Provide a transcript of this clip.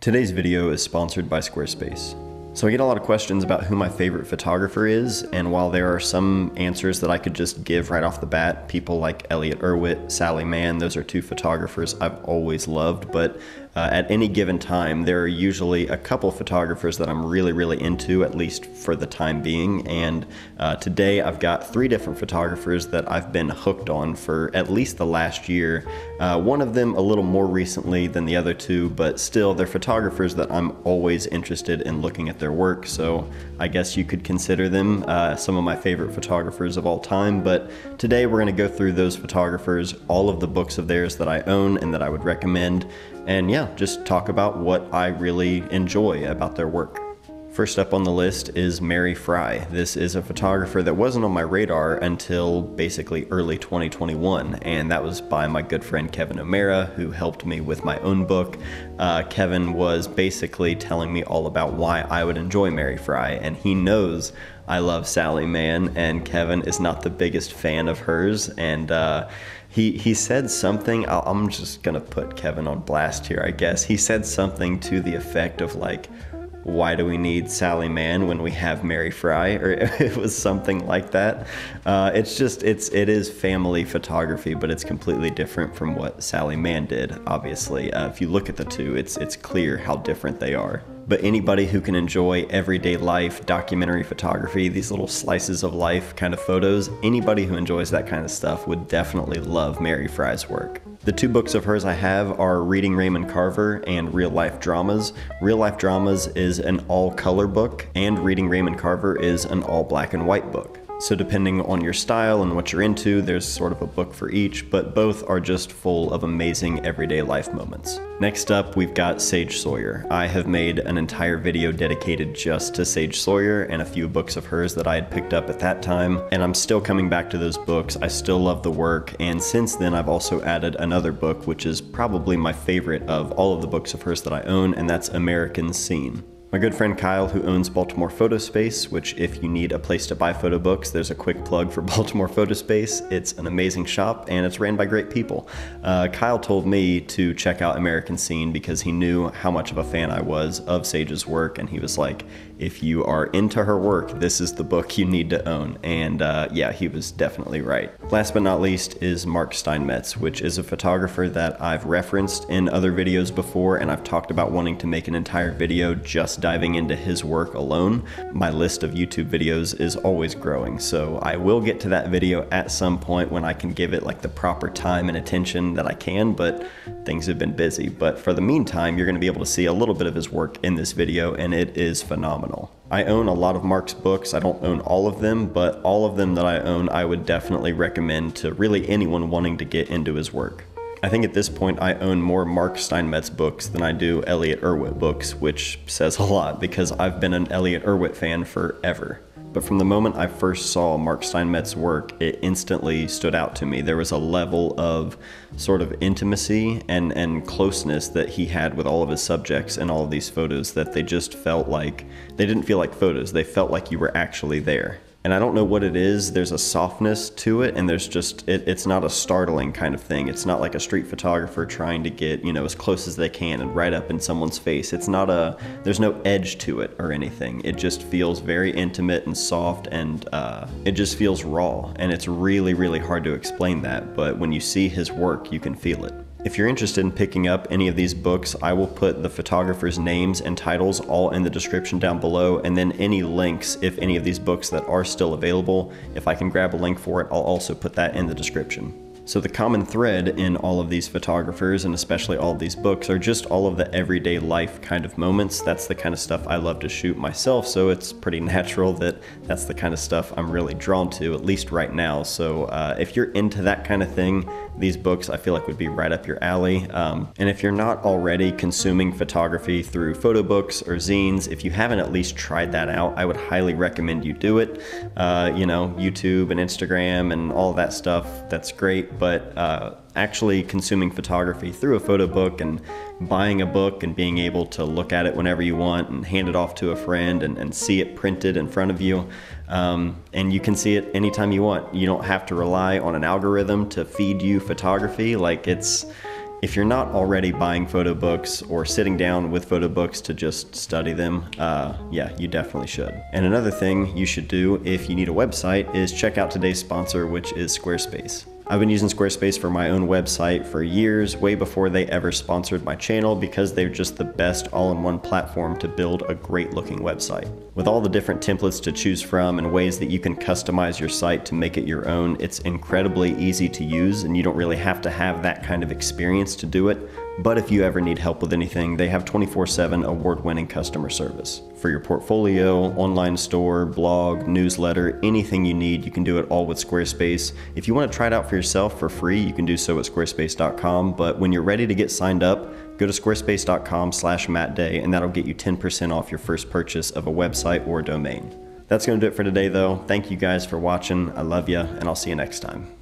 Today's video is sponsored by Squarespace. So I get a lot of questions about who my favorite photographer is, and while there are some answers that I could just give right off the bat, people like Elliott Erwitt, Sally Mann, those are two photographers I've always loved, but uh, at any given time, there are usually a couple photographers that I'm really, really into, at least for the time being. And uh, today I've got three different photographers that I've been hooked on for at least the last year. Uh, one of them a little more recently than the other two, but still, they're photographers that I'm always interested in looking at their work. So I guess you could consider them uh, some of my favorite photographers of all time. But today we're going to go through those photographers, all of the books of theirs that I own and that I would recommend and yeah, just talk about what I really enjoy about their work. First up on the list is Mary Frey. This is a photographer that wasn't on my radar until basically early 2021, and that was by my good friend Kevin O'Mara, who helped me with my own book. Uh, Kevin was basically telling me all about why I would enjoy Mary Frey, and he knows I love Sally Mann, and Kevin is not the biggest fan of hers, and uh, he he said something. i am just gonna put Kevin on blast here, I guess. He said something to the effect of like, "Why do we need Sally Mann when we have Mary Frey?" Or it was something like that. Uh, it's just it's it is family photography, but it's completely different from what Sally Mann did. Obviously, uh, if you look at the two, it's it's clear how different they are but anybody who can enjoy everyday life, documentary photography, these little slices of life kind of photos, anybody who enjoys that kind of stuff would definitely love Mary Frey's work. The two books of hers I have are Reading Raymond Carver and Real Life Dramas. Real Life Dramas is an all color book, and Reading Raymond Carver is an all black and white book. So, depending on your style and what you're into, there's sort of a book for each, but both are just full of amazing everyday life moments. Next up, we've got Sage Sohier. I have made an entire video dedicated just to Sage Sohier and a few books of hers that I had picked up at that time, and I'm still coming back to those books. I still love the work, and since then, I've also added another book, which is probably my favorite of all of the books of hers that I own, and that's Americans Seen. My good friend Kyle, who owns Baltimore Photospace, which, if you need a place to buy photo books, there's a quick plug for Baltimore Photospace. It's an amazing shop and it's ran by great people. Uh, Kyle told me to check out Americans Seen because he knew how much of a fan I was of Sage's work, and he was like, if you are into her work, this is the book you need to own. And uh, yeah, he was definitely right. Last but not least is Mark Steinmetz, which is a photographer that I've referenced in other videos before, and I've talked about wanting to make an entire video just diving into his work alone. My list of YouTube videos is always growing, so I will get to that video at some point when I can give it like the proper time and attention that I can, but things have been busy. But for the meantime, you're gonna be able to see a little bit of his work in this video, and it is phenomenal. I own a lot of Mark's books. I don't own all of them, but all of them that I own, I would definitely recommend to really anyone wanting to get into his work. I think at this point I own more Mark Steinmetz books than I do Elliott Erwitt books, which says a lot because I've been an Elliott Erwitt fan forever. But from the moment I first saw Mark Steinmetz's work, it instantly stood out to me. There was a level of sort of intimacy and, and closeness that he had with all of his subjects and all of these photos that they just felt like, they didn't feel like photos, they felt like you were actually there and I don't know what it is. There's a softness to it, and there's just it, it's not a startling kind of thing. It's not like a street photographer trying to get you know as close as they can and right up in someone's face. It's not a there's no edge to it or anything. It just feels very intimate and soft, and uh, it just feels raw. And it's really really hard to explain that, but when you see his work, you can feel it. If you're interested in picking up any of these books, I will put the photographers' names and titles all in the description down below, and then any links if any of these books that are still available. If I can grab a link for it, I'll also put that in the description. So the common thread in all of these photographers and especially all of these books are just all of the everyday life kind of moments. That's the kind of stuff I love to shoot myself, so it's pretty natural that that's the kind of stuff I'm really drawn to, at least right now. So uh, if you're into that kind of thing, these books I feel like would be right up your alley. Um, and if you're not already consuming photography through photo books or zines, if you haven't at least tried that out, I would highly recommend you do it. Uh, you know, YouTube and Instagram and all that stuff, that's great but uh, actually consuming photography through a photo book and buying a book and being able to look at it whenever you want and hand it off to a friend and, and see it printed in front of you. Um, and you can see it anytime you want. You don't have to rely on an algorithm to feed you photography. Like it's, If you're not already buying photo books or sitting down with photo books to just study them, uh, yeah, you definitely should. And another thing you should do if you need a website is check out today's sponsor, which is Squarespace. I've been using Squarespace for my own website for years, way before they ever sponsored my channel, because they're just the best all in one platform to build a great looking website. With all the different templates to choose from and ways that you can customize your site to make it your own, it's incredibly easy to use, and you don't really have to have that kind of experience to do it. But if you ever need help with anything, they have 24 7 award winning customer service. For your portfolio, online store, blog, newsletter, anything you need, you can do it all with Squarespace. If you want to try it out for yourself for free, you can do so at squarespace.com. But when you're ready to get signed up, go to squarespace.com slash mattday and that'll get you 10% off your first purchase of a website or domain. That's going to do it for today, though. Thank you guys for watching. I love you, and I'll see you next time.